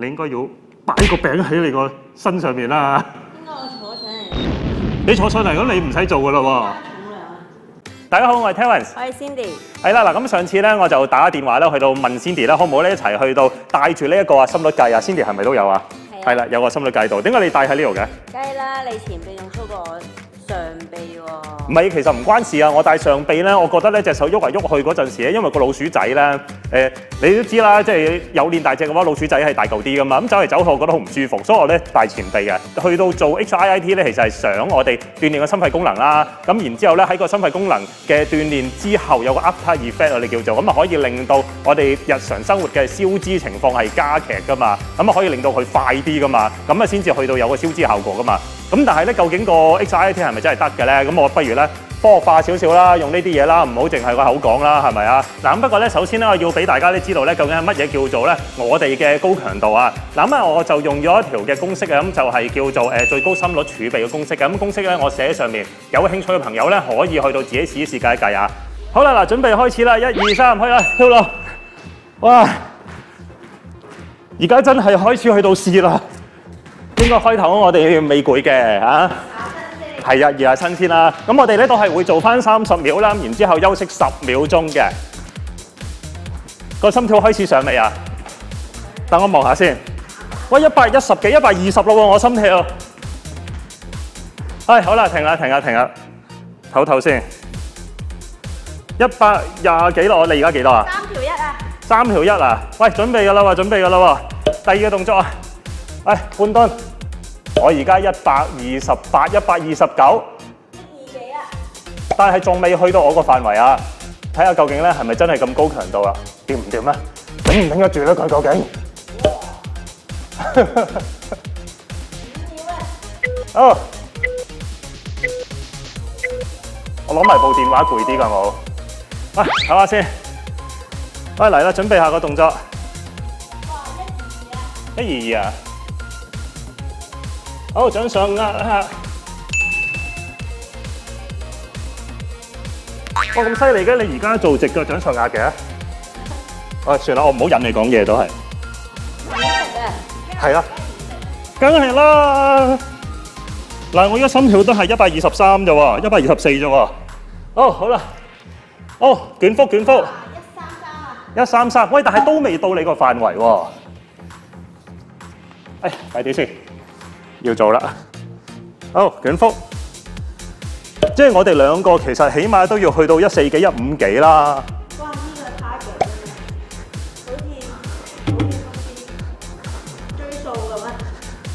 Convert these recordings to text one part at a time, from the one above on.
你應該要擺個餅喺你個身上面啦。應該我坐上嚟你坐上嚟咁，你唔使做噶啦喎。大家好，我係 Terence。我係 Cindy，係啦，嗱咁上次咧我就打電話咧去到問 Cindy 咧，可唔可以咧一齊去到帶住呢一個啊心率計啊？Cindy 係咪都有啊？係啊係啦，有個心率計度。點解你帶喺呢度嘅？梗係啦，你前臂仲粗過我上臂喎。唔係，其實唔關事啊！我戴上臂咧，我覺得咧隻手喐嚟喐去嗰陣時咧，因為個老鼠仔咧，誒、你都知啦，即係有練大隻嘅話，老鼠仔係大嚿啲噶嘛，咁走嚟走去我覺得好唔舒服，所以我咧帶前臂嘅。去到做 HIIT 咧，其實係想我哋鍛鍊個心肺功能啦，咁然之後咧喺個心肺功能嘅鍛鍊之後有個 upper effect 我哋叫做，咁啊可以令到我哋日常生活嘅消脂情況係加劇噶嘛，咁啊可以令到佢快啲噶嘛，咁啊先至去到有個消脂效果噶嘛。咁但係咧，究竟個 XIT 係咪真係得嘅咧？咁我不如咧科學化少少啦，用呢啲嘢啦，唔好淨係個口講啦，係咪啊？嗱咁不過咧，首先咧我要俾大家咧知道咧，究竟係乜嘢叫做咧我哋嘅高強度啊？嗱咁啊，我就用咗一條嘅公式啊，咁就係叫做誒最高心率儲備嘅公式嘅。咁公式咧我寫喺上面，有興趣嘅朋友咧可以去到自己試一試計一計啊。好啦，嗱準備開始啦，一二三，開啦，跳落，哇！而家真係開始去到試啦。應該開頭我哋未攰嘅嚇，係啊，熱下身先啦。咁我哋咧都係會做翻三十秒啦，然之後休息十秒鐘嘅。個心跳開始上未啊？等我望下先。喂，一百一十幾，一百二十咯喎，我心跳。唉，好啦，停啦，停啦，停啦，唞唞先。一百廿幾咯，我哋而家幾多啊？三條一啊！三條一啊！喂，準備㗎啦喎，準備㗎啦喎。第二個動作啊，喂，半噸。我而家一百二十八、一百二十九，一二幾啊？但係仲未去到我個範圍啊！睇下究竟咧係咪真係咁高強度啊？掂唔掂咧？頂唔頂得住咧？佢究竟？哦，我攞埋部電話攰啲㗎我。喂，睇下先。喂，嚟啦，準備下個動作。一二二啊！好，掌上壓下。哇，咁犀利嘅！你而家做直腳掌上壓嘅？唉，算啦，我唔好引你講嘢都係。係啦，梗係啦。嗱，我而家心跳都係一百二十三啫喎，一百二十四啫喎。哦，好啦。哦，捲腹卷腹。一三三啊！一三三，喂，但係都未到你個範圍喎。哎，快啲先，要做啦。好，卷腹，即係我哋兩個其實起碼都要去到一四幾、一五幾啦。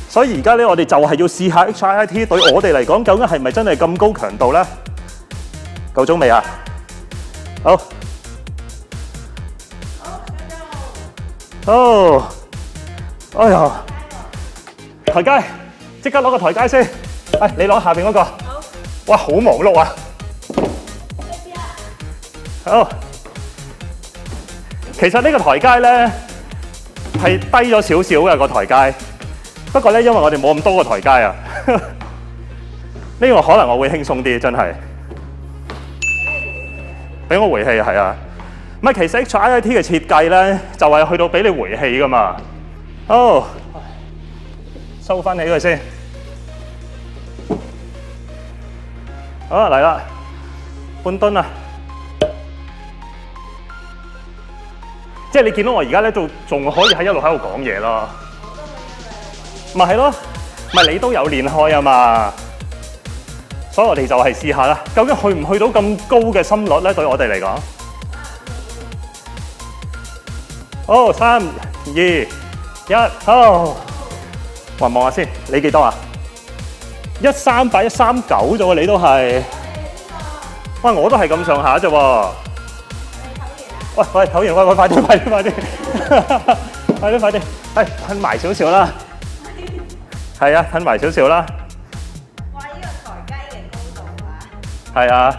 所以而家咧，我哋就係要試下 HIIT 對我哋嚟講，究竟係咪真係咁高強度咧？夠鐘未啊？好。哦，哎呀，台階，即刻攞個台階先。哎，你攞下邊嗰個。好，哇，好忙碌啊！好，其實呢個台階咧係低咗少少嘅個台階，不過咧因為我哋冇咁多個台階啊，呢個可能我會輕鬆啲，真係。俾我回氣係啊，唔係其實 HIIT 嘅設計咧就係、去到俾你回氣噶嘛。好，收翻起佢先。好啦，嚟啦，半噸啊！即係你見到我而家咧，仲仲可以喺一路喺度講嘢咯。咪係咯，咪你都有練開啊嘛。所以我哋就係試下啦，究竟去唔去到咁高嘅心率咧？對我哋嚟講，好，三、二、一，好。望望下先，你幾多啊？一三八、一三九啫喎，你都係。喂，我都係咁上下啫喎。喂喂，唞完，喂喂，快啲，快啲，快啲，快啲，快啲，係褪埋少少啦。係啊，褪埋少少啦。哇！呢個台階嘅高度啊！係啊，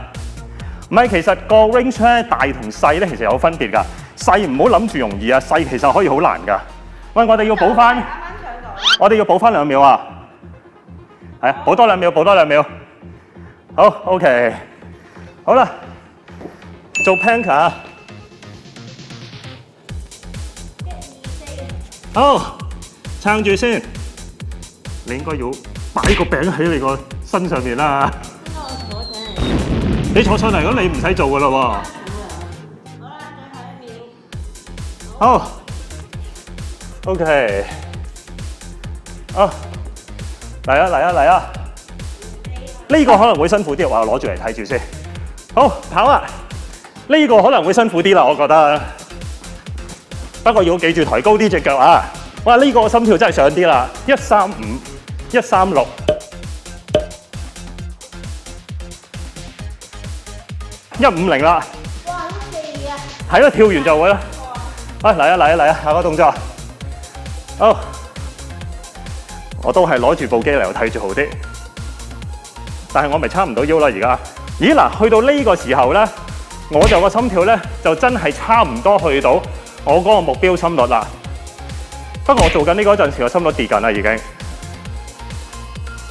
唔係其實個 range 咧大同細咧其實有分別㗎。細唔好諗住容易啊，細其實可以好難㗎。喂，我哋要補翻。我哋要補翻兩秒啊。係啊，補多兩秒，補多兩秒。好，OK，好啦，做 plank 啊。好，撐住先。你應該要擺個餅喺你個身上面啦。你坐上嚟咁，你唔使做噶啦好啦，最後一秒。好，OK。啊，嚟啊嚟啊嚟啊！呢、個可能會辛苦啲，我攞住嚟睇住先。好，跑啦！呢、個可能會辛苦啲啦，我覺得。不過要記住抬高啲只腳啊！哇，呢、個心跳真係上啲啦，一三五、一三六。一五零啦，哇，好四啊！係咯，跳完就會啦。啊，嚟啊嚟啊嚟啊，下個動作。好，我都係攞住部機嚟睇住好啲。但係我咪差唔到腰啦而家。咦嗱，去到呢個時候咧，我就個心跳咧就真係差唔多去到我嗰個目標心率啦。不過我做緊呢嗰陣時，個心率跌緊啦已經。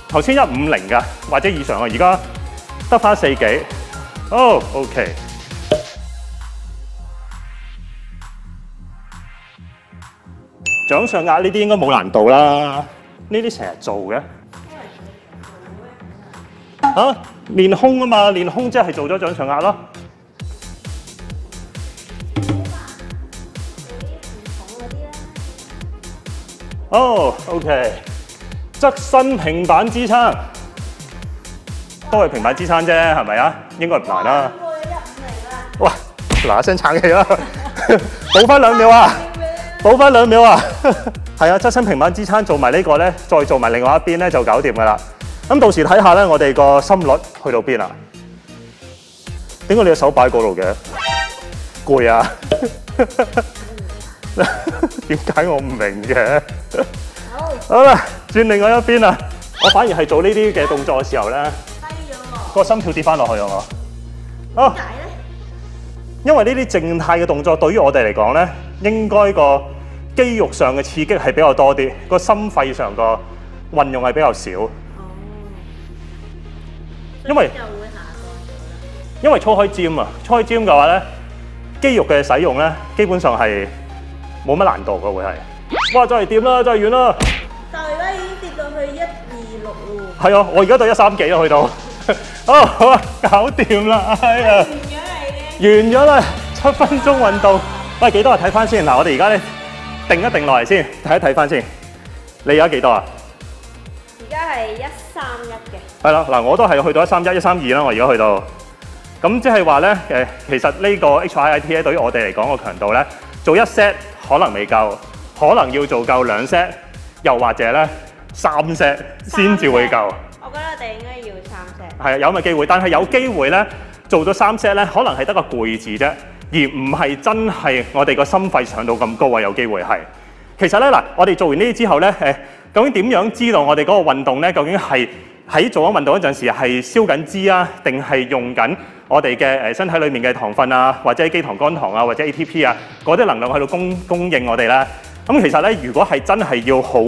頭先一五零㗎，或者以上啊，而家得翻四幾。哦、OK。掌上壓呢啲應該冇難度啦，呢啲成日做嘅。嚇、練胸啊嘛，練胸即係做咗掌上壓咯。哦、OK，側身平板支撐，都係平板支撐啫，係咪啊？應該唔難啦。哇！嗱嗱聲撐起啦，補翻兩秒啊！補翻兩秒啊！係啊，側身平板支撐做埋呢個咧，再做埋另外一邊咧就搞掂噶啦。咁到時睇下咧，我哋個心率去到邊啊？點解你隻手擺嗰度嘅？攰啊！點解我唔明嘅？好，好啦，轉另外一邊啊！我反而係做呢啲嘅動作嘅時候咧，低咗。個心跳跌翻落去啊！我好點。解咧？因為呢啲靜態嘅動作對於我哋嚟講咧，應該個肌肉上嘅刺激係比較多啲，個心肺上個運用係比較少。哦。因為。因為初開 gym 啊，初開 gym 嘅話咧，肌肉嘅使用咧，基本上係冇乜難度嘅會係。哇！真係掂啦，真係遠啦。但係而家已經跌到去一二六喎。係啊，我而家到一三幾啊，去到。哦，好啊，搞掂啦，哎呀！完咗嚟嘅。完咗啦，七分鐘運動。喂，幾多啊？睇翻先。嗱，我哋而家咧定一定落嚟先，睇一睇翻先。你而家幾多啊？而家係一三一嘅。係啦，嗱，我都係去到一三一、一三二啦。我而家去到，咁即係話咧，誒，其實呢個 HIIT 咧，對於我哋嚟講個強度咧，做一 set 可能未夠，可能要做夠兩 set，又或者咧三 set 先至會夠。我覺得我哋應該要三 set。係啊，有咁嘅機會，但係有機會咧做咗三 set 咧，可能係得個攰字啫，而唔係真係我哋個心肺上到咁高啊！有機會係。其實咧嗱，我哋做完呢啲之後咧，誒，究竟點樣知道我哋嗰個運動咧，究竟係喺做緊運動嗰陣時係燒緊脂啊，定係用緊我哋嘅誒身體裡面嘅糖分啊，或者肌糖、肝糖啊，或者 ATP 啊嗰啲能量去到供供應我哋咧？咁其實咧，如果係真係要好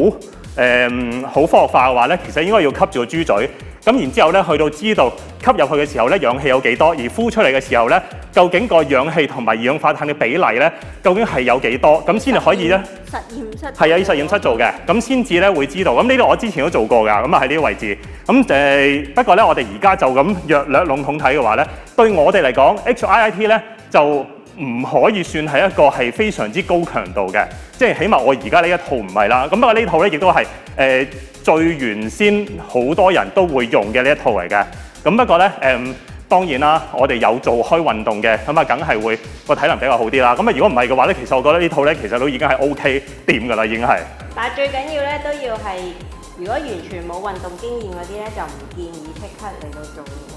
誒好科學化嘅話咧，其實應該要吸住個豬嘴。咁然之後咧，去到知道吸入去嘅時候咧，氧氣有幾多，而呼出嚟嘅時候咧，究竟個氧氣同埋二氧化碳嘅比例咧，究竟係有幾多，咁先至可以咧。實驗室。係啊，喺實驗室做嘅，咁先至咧會知道。咁呢啲我之前都做過㗎，咁啊喺呢個位置。咁誒、不過咧，我哋而家就咁略略籠統睇嘅話咧，對我哋嚟講，HIIT 咧就唔可以算係一個係非常之高強度嘅，即係起碼我而家呢一套唔係啦。咁不過呢套咧亦都係誒最原先好多人都會用嘅呢一套嚟嘅。咁不過咧誒。當然啦，我哋有做開運動嘅，咁啊梗係會個體能比較好啲啦。咁啊如果唔係嘅話咧，其實我覺得呢套咧其實都已經係 OK 掂㗎啦，已經係。但係最緊要咧都要係，如果完全冇運動經驗嗰啲咧，就唔建議即刻嚟到做。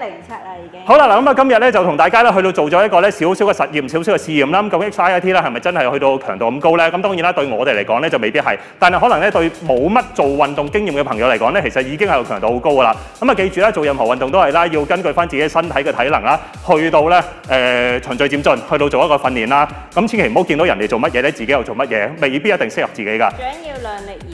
零七啦已經。好啦，嗱咁啊，今日咧就同大家咧去到做咗一個咧少少嘅實驗，少少嘅試驗啦。咁究竟 XIIT 咧係咪真係去到強度咁高咧？咁當然啦，對我哋嚟講咧就未必係，但係可能咧對冇乜做運動經驗嘅朋友嚟講咧，其實已經係個強度好高噶啦。咁啊，記住啦，做任何運動都係啦，要根據翻自己身體嘅體能啦，去到咧誒、呃、循序漸進，去到做一個訓練啦。咁千祈唔好見到人哋做乜嘢咧，自己又做乜嘢，未必一定適合自己㗎。最緊要量力而